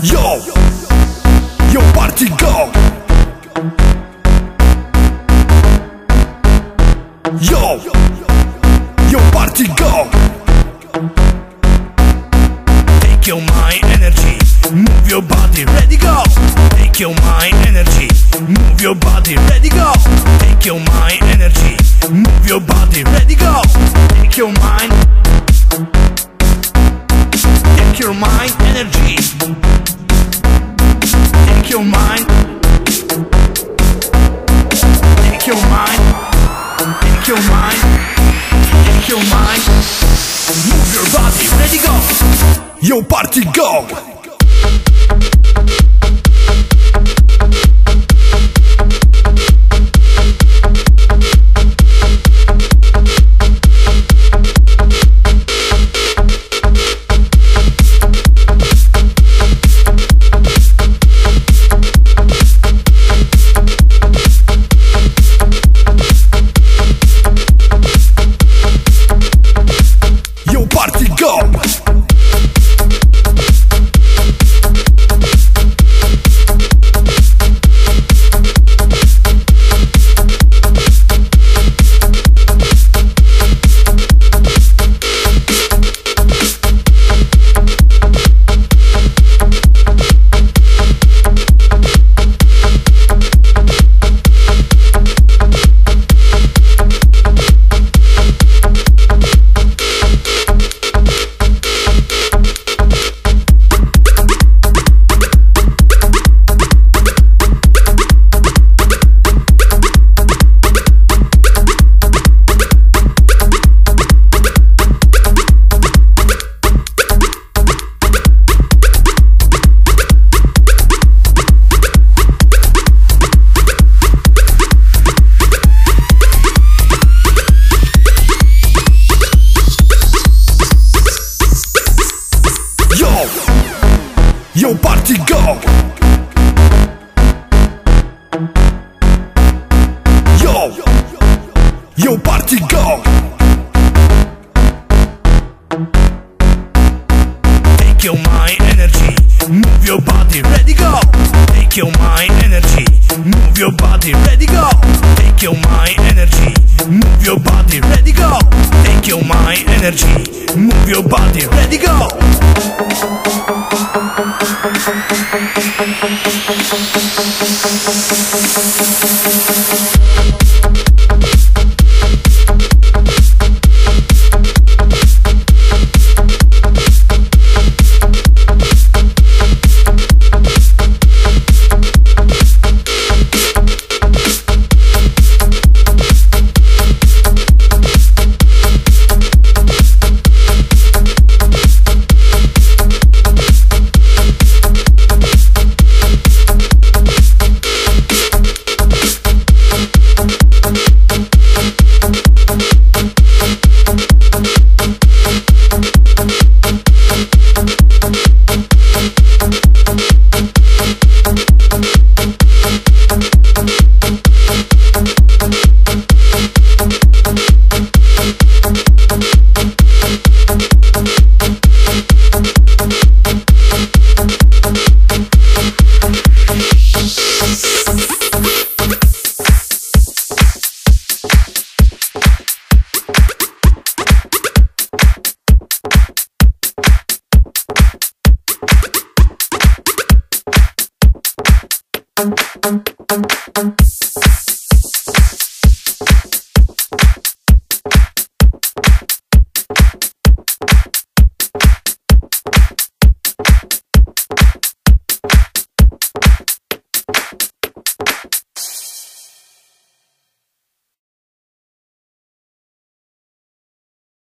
Yo, yo party go. Yo, yo party go. Take your mind energy, move your body, ready go. Take your mind energy, move your body, ready go. Take your mind energy, move your body, ready go. Take your mind, take your mind energy. Take your mind, take your mind, take your mind, take your mind. Move your body, ready go. Yo party go. Go. Yo, yo party go. Yo, yo party go. Take your mind energy, move your body, ready go. Take your mind energy, move your body, ready go. Take your my energy, move your body, ready go. Take your my energy, move your body, ready go. Thank you.